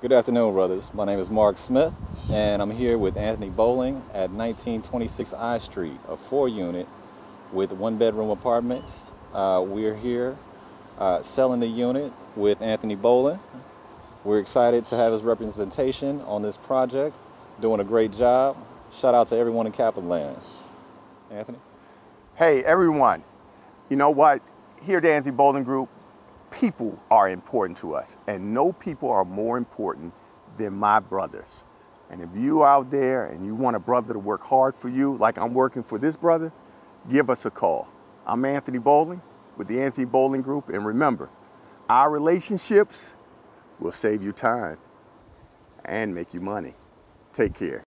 Good afternoon, brothers. My name is Mark Smith, and I'm here with Anthony Bolling at 1926 I Street, a four unit with one bedroom apartments. Uh, we're here uh, selling the unit with Anthony Bolling. We're excited to have his representation on this project, doing a great job. Shout out to everyone in Capital Land. Anthony? Hey, everyone. You know what? Here at the Anthony Bolling Group, people are important to us, and no people are more important than my brothers. And if you out there and you want a brother to work hard for you, like I'm working for this brother, give us a call. I'm Anthony Bolling with the Anthony Bolling Group, and remember, our relationships will save you time and make you money. Take care.